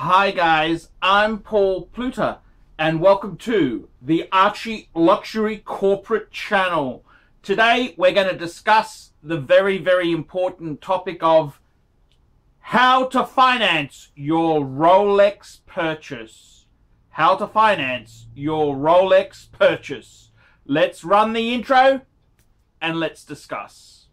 Hi guys, I'm Paul Pluter and welcome to the Archie Luxury Corporate Channel. Today we're going to discuss the very very important topic of how to finance your Rolex purchase. How to finance your Rolex purchase. Let's run the intro and let's discuss.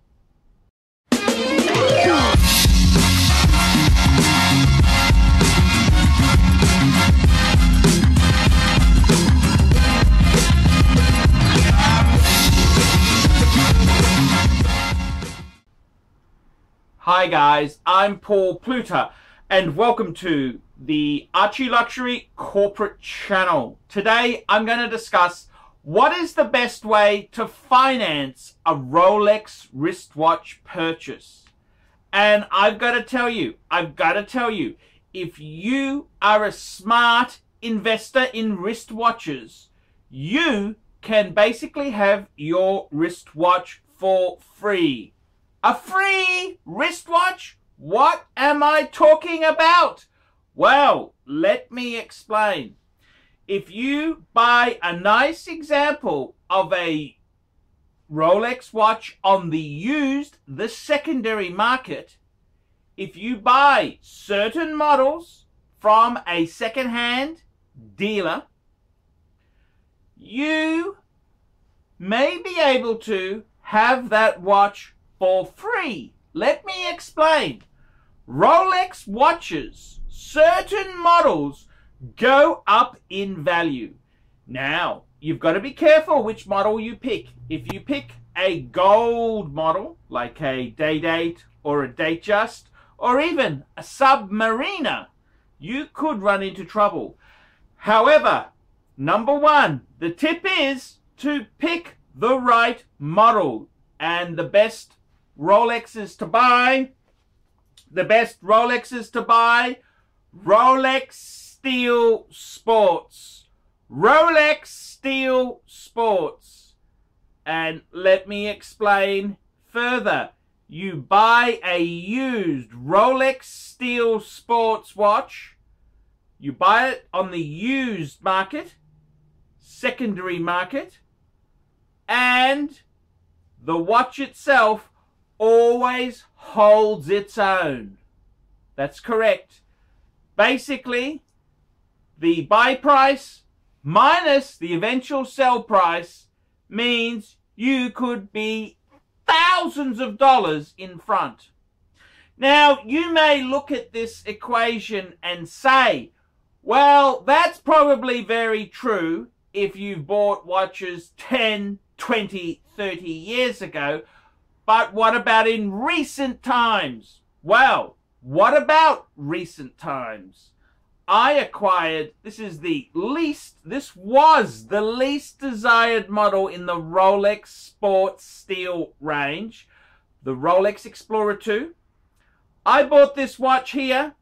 Hi guys, I'm Paul Pluter and welcome to the Archie Luxury Corporate Channel. Today I'm going to discuss what is the best way to finance a Rolex wristwatch purchase. And I've got to tell you, I've got to tell you, if you are a smart investor in wristwatches, you can basically have your wristwatch for free a free wristwatch? What am I talking about? Well, let me explain. If you buy a nice example of a Rolex watch on the used, the secondary market, if you buy certain models from a second-hand dealer, you may be able to have that watch for free. Let me explain. Rolex watches, certain models go up in value. Now, you've got to be careful which model you pick. If you pick a gold model, like a Day-Date or a Datejust, or even a Submariner, you could run into trouble. However, number one, the tip is to pick the right model and the best Rolexes to buy. The best Rolexes to buy. Rolex Steel Sports. Rolex Steel Sports. And let me explain further. You buy a used Rolex Steel Sports watch. You buy it on the used market, secondary market, and the watch itself always holds its own. That's correct. Basically, the buy price minus the eventual sell price means you could be thousands of dollars in front. Now, you may look at this equation and say, well, that's probably very true if you bought watches 10, 20, 30 years ago, but what about in recent times? Well, what about recent times? I acquired, this is the least, this was the least desired model in the Rolex Sports Steel range, the Rolex Explorer 2. I bought this watch here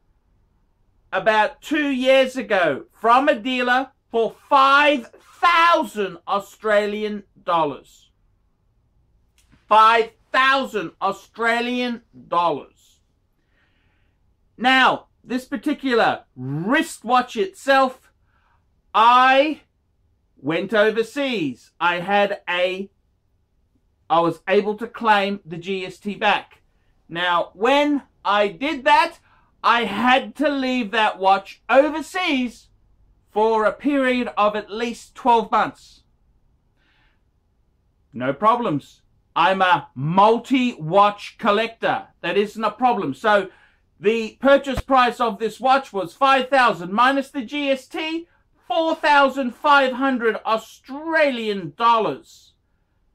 about two years ago from a dealer for 5,000 Australian dollars. 5,000 thousand Australian dollars. Now, this particular wristwatch itself, I went overseas. I had a, I was able to claim the GST back. Now, when I did that, I had to leave that watch overseas for a period of at least 12 months. No problems. I'm a multi-watch collector. That isn't a problem. So the purchase price of this watch was 5000 minus the GST, 4,500 Australian dollars.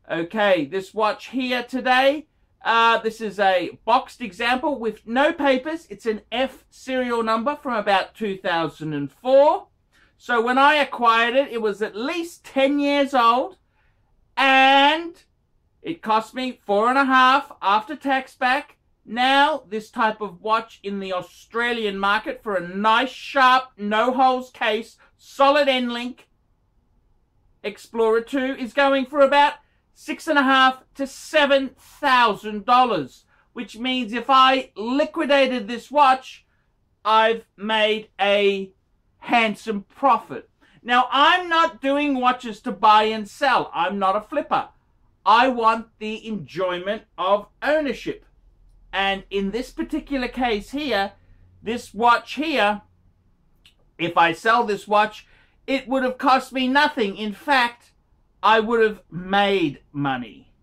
Okay, this watch here today, uh, this is a boxed example with no papers. It's an F serial number from about 2004. So when I acquired it, it was at least 10 years old. And it cost me four and a half after tax back. Now, this type of watch in the Australian market for a nice, sharp, no holes case, solid end link Explorer 2 is going for about six and a half to seven thousand dollars. Which means if I liquidated this watch, I've made a handsome profit. Now, I'm not doing watches to buy and sell. I'm not a flipper. I want the enjoyment of ownership. And in this particular case here, this watch here, if I sell this watch, it would have cost me nothing. In fact, I would have made money.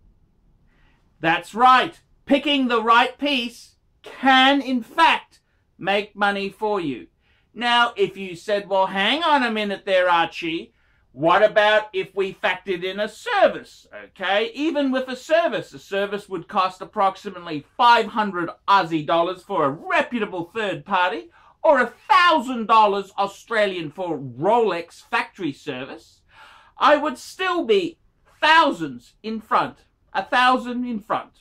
That's right. Picking the right piece can, in fact, make money for you. Now, if you said, well, hang on a minute there, Archie, what about if we factored in a service? Okay, even with a service, a service would cost approximately 500 Aussie dollars for a reputable third party or a thousand dollars Australian for Rolex factory service. I would still be thousands in front, a thousand in front.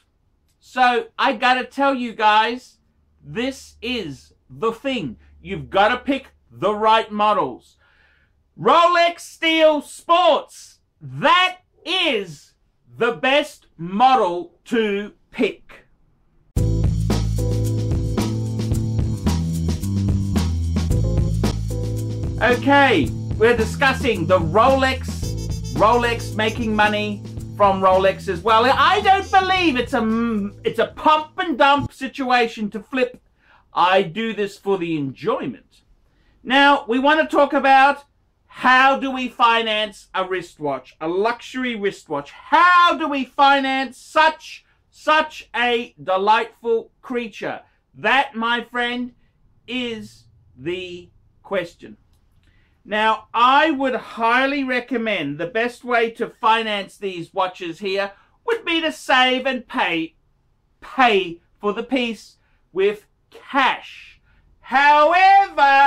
So I gotta tell you guys, this is the thing. You've gotta pick the right models. Rolex Steel Sports. That is the best model to pick. Okay, we're discussing the Rolex, Rolex making money from Rolex as well. I don't believe it's a it's a pump and dump situation to flip. I do this for the enjoyment. Now, we want to talk about how do we finance a wristwatch, a luxury wristwatch? How do we finance such such a delightful creature? That, my friend, is the question. Now, I would highly recommend the best way to finance these watches here would be to save and pay pay for the piece with cash. However,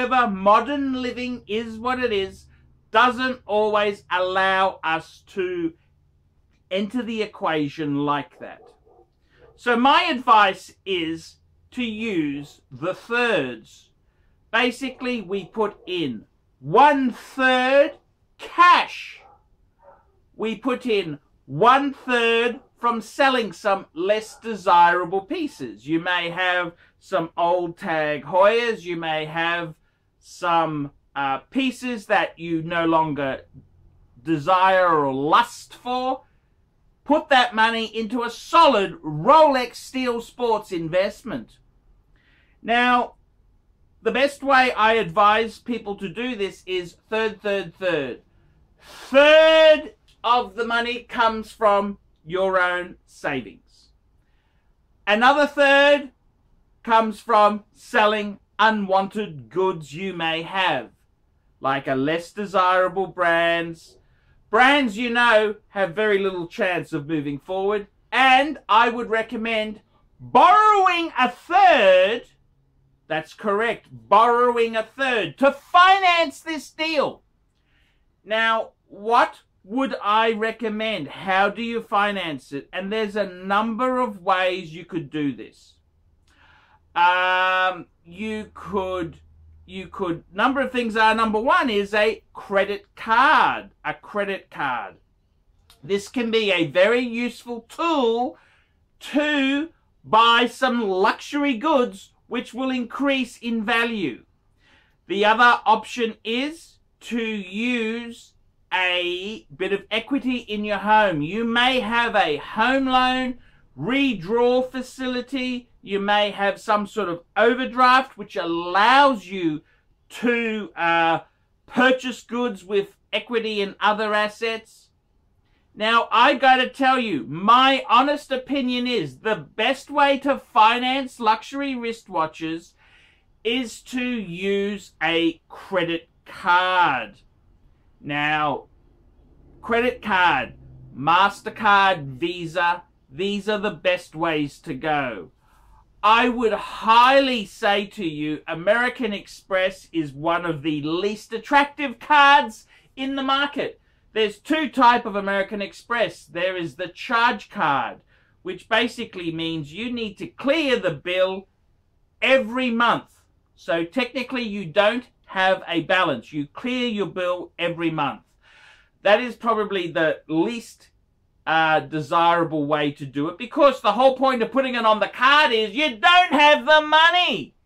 however, modern living is what it is, doesn't always allow us to enter the equation like that. So my advice is to use the thirds. Basically, we put in one third cash. We put in one third from selling some less desirable pieces. You may have some old Tag Heuers. You may have some uh, pieces that you no longer desire or lust for. Put that money into a solid Rolex Steel Sports investment. Now, the best way I advise people to do this is third, third, third. Third of the money comes from your own savings. Another third comes from selling unwanted goods you may have, like a less desirable brands. Brands you know have very little chance of moving forward, and I would recommend borrowing a third. That's correct, borrowing a third to finance this deal. Now, what would I recommend? How do you finance it? And there's a number of ways you could do this. Um, you could you could number of things are number one is a credit card a credit card. This can be a very useful tool to buy some luxury goods which will increase in value. The other option is to use a bit of equity in your home. You may have a home loan redraw facility you may have some sort of overdraft which allows you to uh, purchase goods with equity and other assets. Now, I got to tell you, my honest opinion is the best way to finance luxury wristwatches is to use a credit card. Now, credit card, MasterCard, Visa, these are the best ways to go. I would highly say to you, American Express is one of the least attractive cards in the market. There's two type of American Express. There is the charge card, which basically means you need to clear the bill every month. So technically you don't have a balance. You clear your bill every month. That is probably the least uh, desirable way to do it because the whole point of putting it on the card is you don't have the money.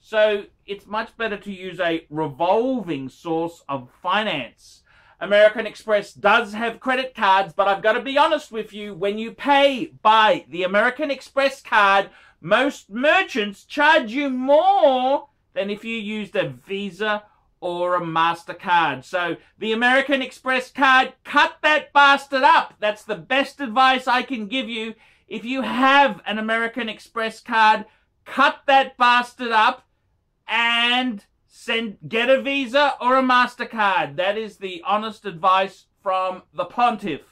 So it's much better to use a revolving source of finance. American Express does have credit cards, but I've got to be honest with you. When you pay by the American Express card, most merchants charge you more than if you used a Visa or a MasterCard. So the American Express card, cut that bastard up. That's the best advice I can give you. If you have an American Express card, cut that bastard up and send get a Visa or a MasterCard. That is the honest advice from the pontiff.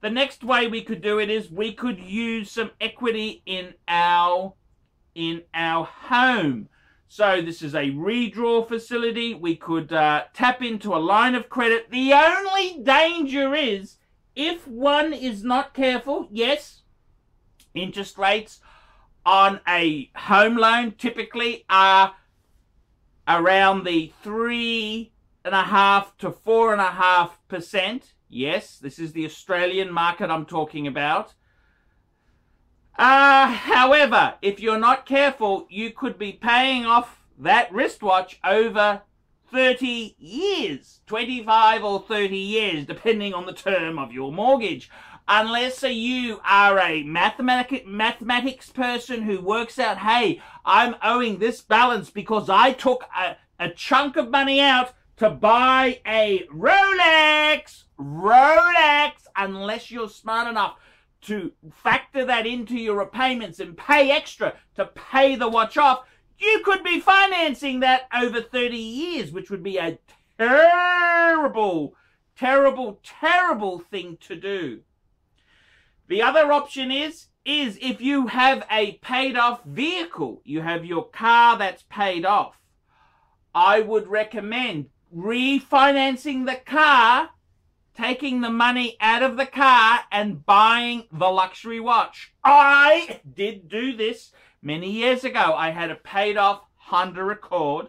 The next way we could do it is we could use some equity in our in our home. So this is a redraw facility. We could uh, tap into a line of credit. The only danger is if one is not careful, yes, interest rates on a home loan typically are around the three and a half to four and a half percent. Yes, this is the Australian market I'm talking about. Uh, however, if you're not careful, you could be paying off that wristwatch over 30 years, 25 or 30 years, depending on the term of your mortgage. Unless you are a mathematic, mathematics person who works out, hey, I'm owing this balance because I took a, a chunk of money out to buy a Rolex. Rolex, unless you're smart enough to factor that into your repayments and pay extra to pay the watch off, you could be financing that over 30 years, which would be a terrible, terrible, terrible thing to do. The other option is, is if you have a paid off vehicle, you have your car that's paid off, I would recommend refinancing the car taking the money out of the car and buying the luxury watch. I did do this many years ago. I had a paid off Honda Accord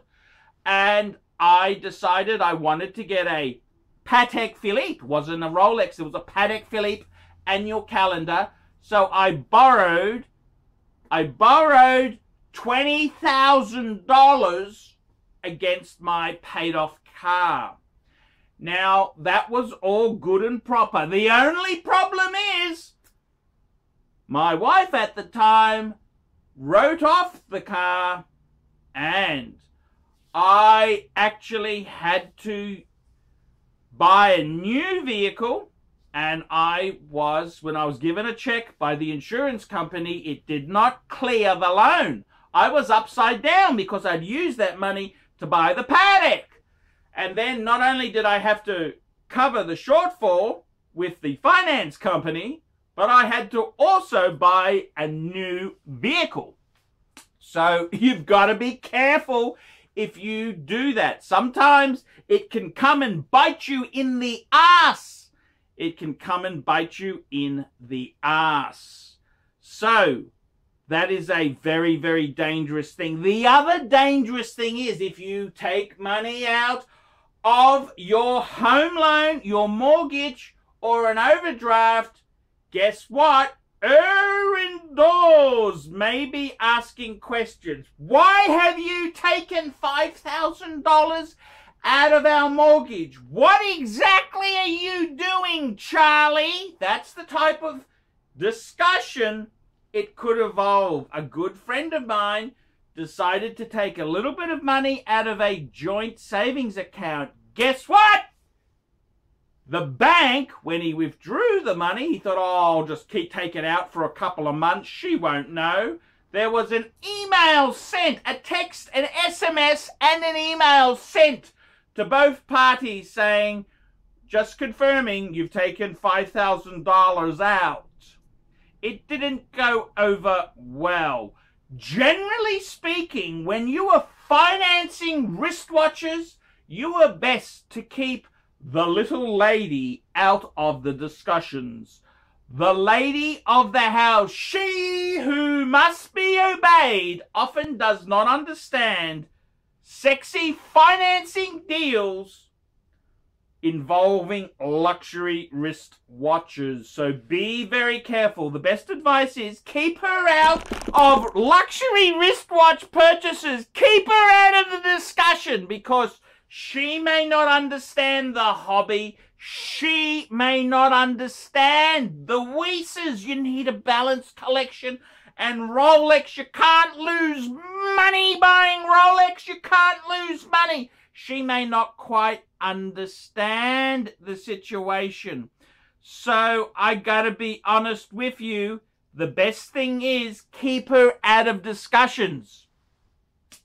and I decided I wanted to get a Patek Philippe. Wasn't a Rolex, it was a Patek Philippe annual calendar. So I borrowed I borrowed $20,000 against my paid off car. Now, that was all good and proper. The only problem is, my wife at the time wrote off the car and I actually had to buy a new vehicle and I was, when I was given a check by the insurance company, it did not clear the loan. I was upside down because I'd used that money to buy the Patek. And then not only did I have to cover the shortfall with the finance company, but I had to also buy a new vehicle. So you've got to be careful if you do that. Sometimes it can come and bite you in the ass. It can come and bite you in the ass. So that is a very, very dangerous thing. The other dangerous thing is if you take money out of your home loan, your mortgage, or an overdraft, guess what? her indoors may be asking questions. Why have you taken $5,000 out of our mortgage? What exactly are you doing, Charlie? That's the type of discussion it could evolve. A good friend of mine decided to take a little bit of money out of a joint savings account. Guess what? The bank, when he withdrew the money, he thought, oh, I'll just keep taking it out for a couple of months. She won't know. There was an email sent, a text, an SMS, and an email sent to both parties saying, just confirming you've taken $5,000 out. It didn't go over well. Generally speaking, when you are financing wristwatches, you are best to keep the little lady out of the discussions. The lady of the house, she who must be obeyed, often does not understand sexy financing deals involving luxury wrist watches. So be very careful. The best advice is keep her out of luxury wristwatch purchases. Keep her out of the discussion because she may not understand the hobby. She may not understand the Weises. You need a balanced collection. And Rolex, you can't lose money buying Rolex. You can't lose money. She may not quite understand the situation. So I gotta be honest with you. The best thing is keep her out of discussions.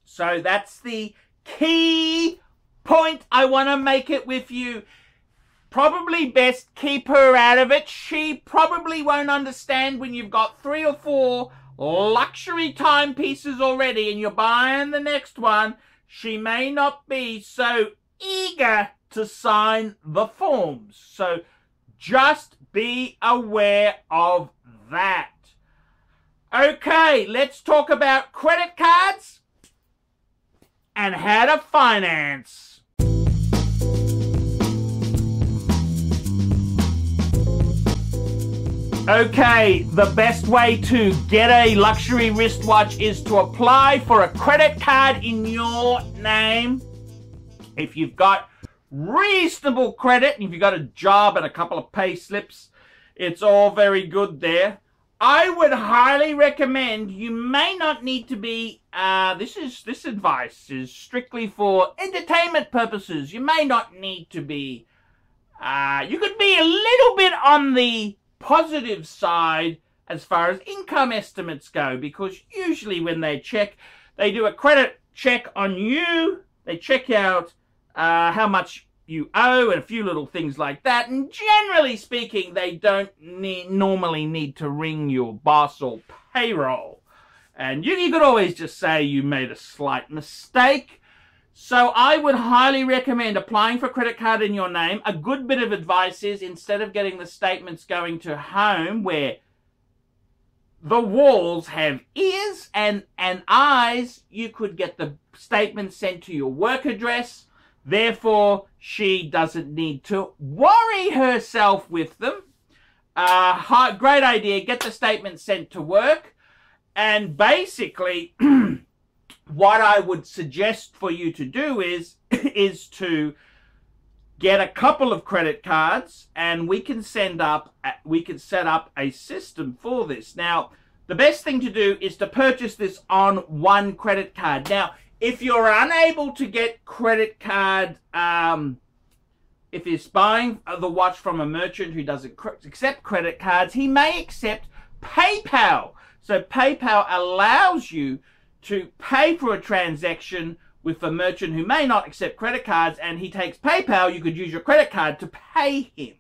So that's the key point I want to make it with you. Probably best keep her out of it. She probably won't understand when you've got three or four luxury timepieces already and you're buying the next one. She may not be so eager to sign the forms. So just be aware of that. Okay, let's talk about credit cards and how to finance. Okay, the best way to get a luxury wristwatch is to apply for a credit card in your name. If you've got reasonable credit, and if you've got a job and a couple of pay slips, it's all very good there. I would highly recommend you may not need to be uh, this is this advice is strictly for entertainment purposes. You may not need to be uh, you could be a little bit on the positive side as far as income estimates go because usually when they check they do a credit check on you they check out uh, how much you owe and a few little things like that. And generally speaking, they don't need, normally need to ring your boss or payroll. And you, you could always just say you made a slight mistake. So I would highly recommend applying for a credit card in your name. A good bit of advice is instead of getting the statements going to home where the walls have ears and, and eyes, you could get the statement sent to your work address Therefore, she doesn't need to worry herself with them. Uh, great idea. Get the statement sent to work. And basically, what I would suggest for you to do is, is to get a couple of credit cards and we can send up, we can set up a system for this. Now, the best thing to do is to purchase this on one credit card. Now, if you're unable to get credit card, um, if you're buying the watch from a merchant who doesn't accept credit cards, he may accept PayPal. So PayPal allows you to pay for a transaction with a merchant who may not accept credit cards and he takes PayPal, you could use your credit card to pay him.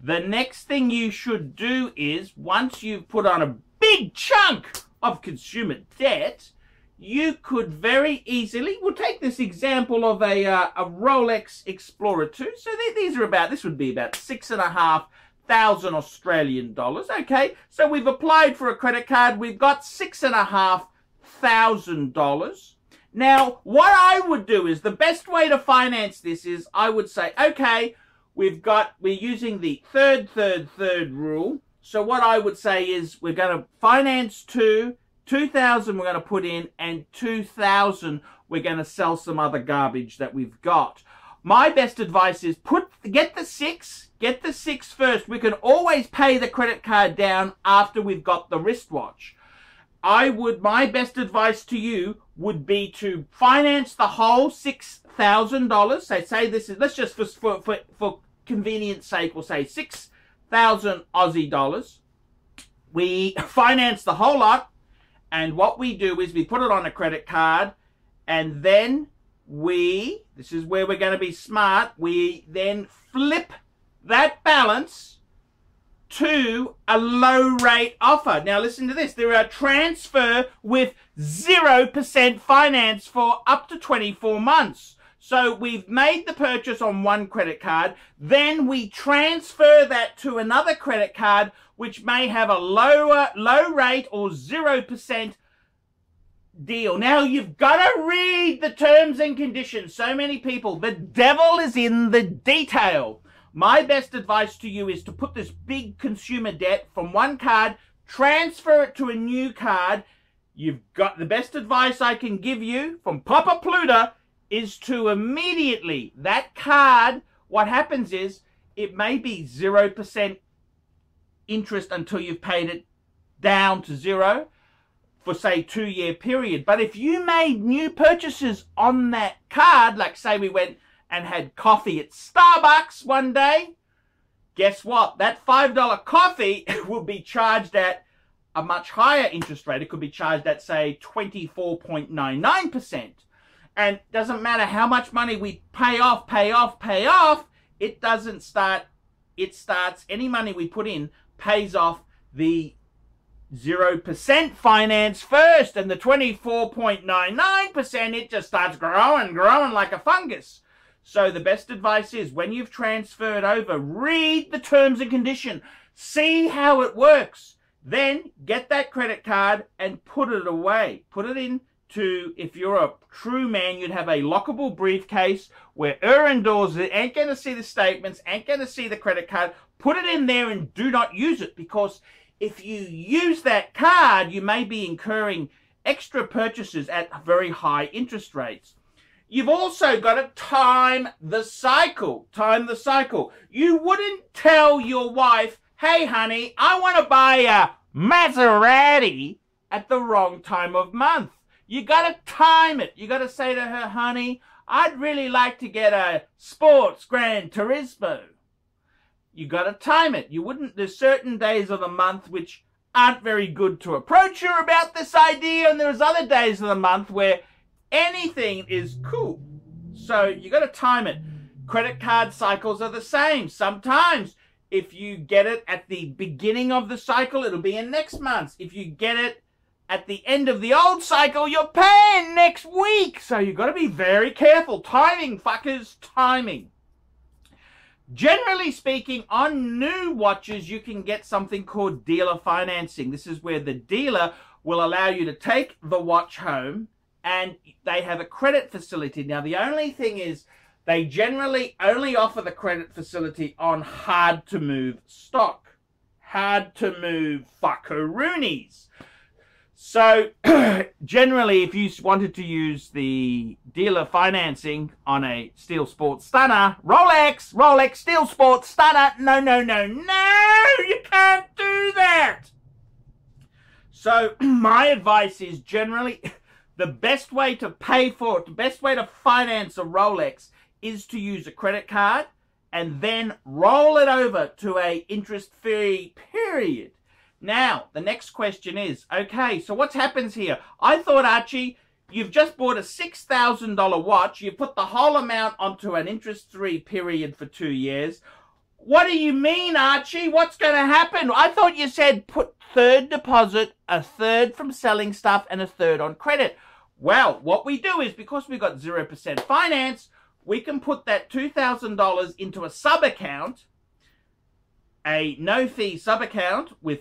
The next thing you should do is once you've put on a big chunk of consumer debt, you could very easily, we'll take this example of a, uh, a Rolex Explorer 2. So these are about, this would be about six and a half thousand Australian dollars. Okay, so we've applied for a credit card. We've got six and a half thousand dollars. Now, what I would do is the best way to finance this is I would say, okay, we've got, we're using the third, third, third rule. So what I would say is we're going to finance two, 2000 we're going to put in and 2000 we're going to sell some other garbage that we've got. My best advice is put get the six, get the six first. We can always pay the credit card down after we've got the wristwatch. I would my best advice to you would be to finance the whole six thousand dollars. Say say this is let's just for for for, for convenience sake we'll say six thousand Aussie dollars. We finance the whole lot and what we do is we put it on a credit card and then we, this is where we're going to be smart, we then flip that balance to a low rate offer. Now listen to this. There are transfer with 0% finance for up to 24 months. So we've made the purchase on one credit card, then we transfer that to another credit card which may have a lower low rate or 0% deal. Now you've got to read the terms and conditions. So many people, the devil is in the detail. My best advice to you is to put this big consumer debt from one card, transfer it to a new card. You've got the best advice I can give you from Papa Pluta is to immediately, that card, what happens is it may be 0% interest until you've paid it down to zero for say two year period. But if you made new purchases on that card, like say we went and had coffee at Starbucks one day, guess what? That $5 coffee will be charged at a much higher interest rate. It could be charged at say 24.99%. And doesn't matter how much money we pay off, pay off, pay off, it doesn't start, it starts, any money we put in pays off the 0% finance first and the 24.99% it just starts growing, growing like a fungus. So the best advice is when you've transferred over, read the terms and condition, see how it works. Then get that credit card and put it away. Put it in to, if you're a true man, you'd have a lockable briefcase where her indoors ain't going to see the statements, ain't going to see the credit card. Put it in there and do not use it because if you use that card, you may be incurring extra purchases at very high interest rates. You've also got to time the cycle. Time the cycle. You wouldn't tell your wife, hey, honey, I want to buy a Maserati at the wrong time of month. You got to time it. You got to say to her, honey, I'd really like to get a sports Gran Turismo. You got to time it. You wouldn't, there's certain days of the month which aren't very good to approach her about this idea, and there's other days of the month where anything is cool. So you got to time it. Credit card cycles are the same. Sometimes if you get it at the beginning of the cycle, it'll be in next month. If you get it at the end of the old cycle, you're paying next week. So you've got to be very careful. Timing, fuckers, timing. Generally speaking, on new watches, you can get something called dealer financing. This is where the dealer will allow you to take the watch home and they have a credit facility. Now, the only thing is they generally only offer the credit facility on hard to move stock. Hard to move fuckaroonies. So generally, if you wanted to use the dealer financing on a Steel Sports Stunner, Rolex, Rolex Steel Sports Stunner, no, no, no, no, you can't do that. So my advice is generally the best way to pay for it, the best way to finance a Rolex is to use a credit card and then roll it over to a interest-free period. Now, the next question is, okay, so what happens here? I thought, Archie, you've just bought a $6,000 watch. You put the whole amount onto an interest-free period for two years. What do you mean, Archie? What's going to happen? I thought you said put third deposit, a third from selling stuff, and a third on credit. Well, what we do is because we've got 0% finance, we can put that $2,000 into a sub account, a no fee sub account with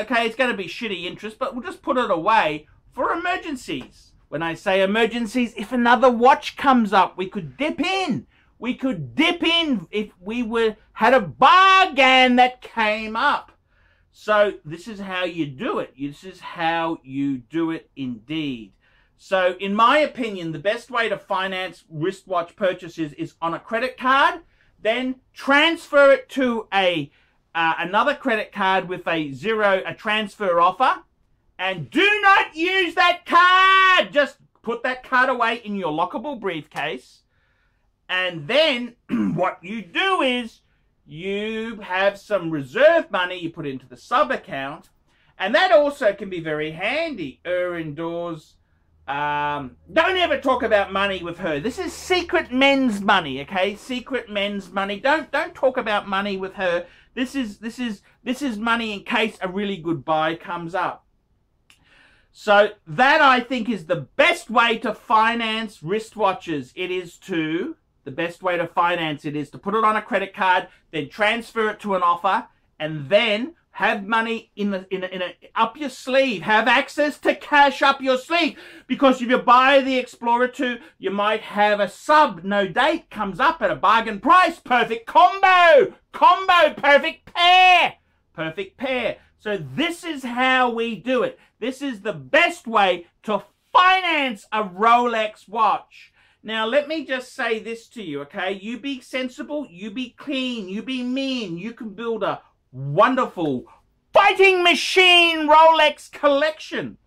okay, it's going to be shitty interest, but we'll just put it away for emergencies. When I say emergencies, if another watch comes up, we could dip in. We could dip in if we were had a bargain that came up. So this is how you do it. This is how you do it indeed. So in my opinion, the best way to finance wristwatch purchases is on a credit card, then transfer it to a uh, another credit card with a zero, a transfer offer. And do not use that card. Just put that card away in your lockable briefcase. And then what you do is you have some reserve money you put into the sub account. And that also can be very handy. her indoors um, don't ever talk about money with her. This is secret men's money, okay? Secret men's money. Don't don't talk about money with her. This is this is this is money in case a really good buy comes up. So that I think is the best way to finance wristwatches. It is to the best way to finance it is to put it on a credit card, then transfer it to an offer, and then have money in the in a, in a, up your sleeve, have access to cash up your sleeve. Because if you buy the Explorer 2, you might have a sub no date comes up at a bargain price. Perfect combo, combo, perfect pair, perfect pair. So this is how we do it. This is the best way to finance a Rolex watch. Now, let me just say this to you, okay? You be sensible, you be clean, you be mean, you can build a wonderful fighting machine Rolex collection.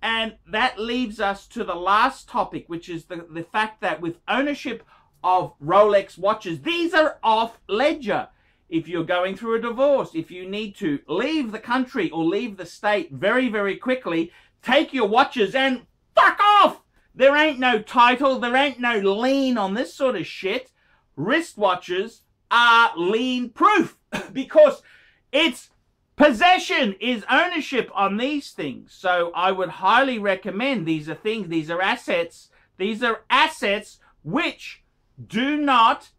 And that leaves us to the last topic, which is the, the fact that with ownership of Rolex watches, these are off ledger. If you're going through a divorce, if you need to leave the country or leave the state very, very quickly, take your watches and fuck off! There ain't no title, there ain't no lien on this sort of shit. Wristwatches are lien proof because it's possession is ownership on these things. So I would highly recommend these are things, these are assets, these are assets which do not,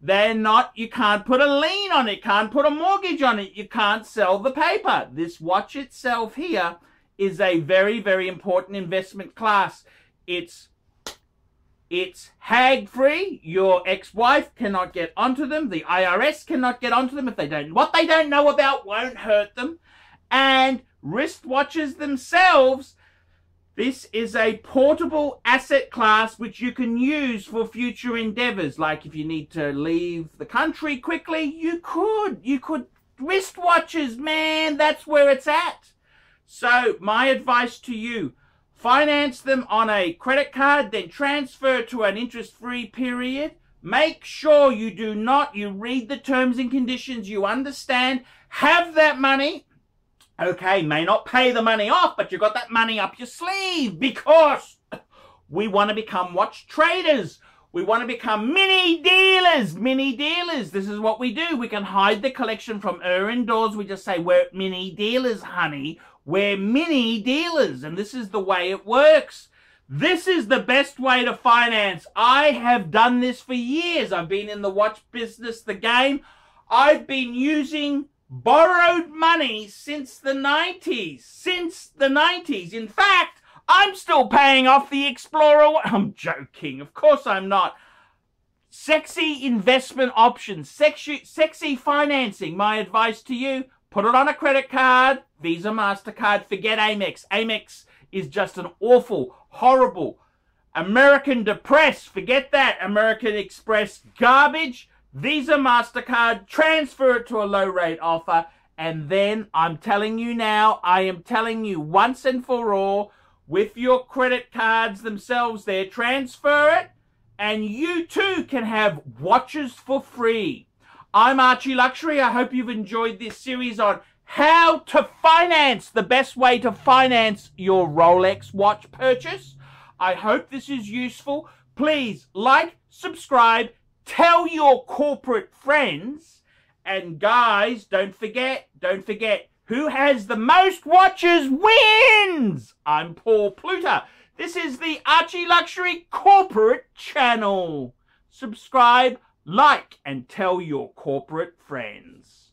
they're not, you can't put a lien on it, can't put a mortgage on it, you can't sell the paper. This watch itself here is a very, very important investment class. It's it's hag free. Your ex-wife cannot get onto them. The IRS cannot get onto them if they don't. What they don't know about won't hurt them. And wristwatches themselves, this is a portable asset class which you can use for future endeavors. Like if you need to leave the country quickly, you could. You could. Wristwatches, man, that's where it's at. So my advice to you, finance them on a credit card, then transfer to an interest-free period. Make sure you do not, you read the terms and conditions, you understand, have that money. Okay, may not pay the money off, but you got that money up your sleeve because we want to become watch traders. We want to become mini dealers, mini dealers. This is what we do. We can hide the collection from her indoors. We just say, we're mini dealers, honey. We're mini dealers, and this is the way it works. This is the best way to finance. I have done this for years. I've been in the watch business, the game. I've been using borrowed money since the 90s. Since the 90s. In fact, I'm still paying off the Explorer. I'm joking. Of course I'm not. Sexy investment options, sexy, sexy financing. My advice to you, put it on a credit card, Visa, MasterCard, forget Amex. Amex is just an awful, horrible, American Depress, forget that. American Express garbage. Visa, MasterCard, transfer it to a low rate offer. And then I'm telling you now, I am telling you once and for all, with your credit cards themselves there, transfer it, and you too can have watches for free. I'm Archie Luxury. I hope you've enjoyed this series on how to finance, the best way to finance your Rolex watch purchase. I hope this is useful. Please like, subscribe, tell your corporate friends. And guys, don't forget, don't forget, who has the most watches wins! I'm Paul Pluter. This is the Archie Luxury Corporate Channel. Subscribe, like, and tell your corporate friends.